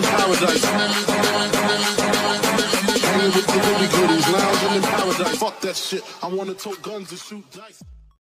in paradise. Hanging with the goodies, lounging in paradise. Fuck that shit. I wanna tote guns and shoot dice.